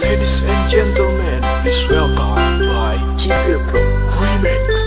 Ladies and gentlemen, please welcome by Chico Pro Remix.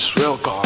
is real.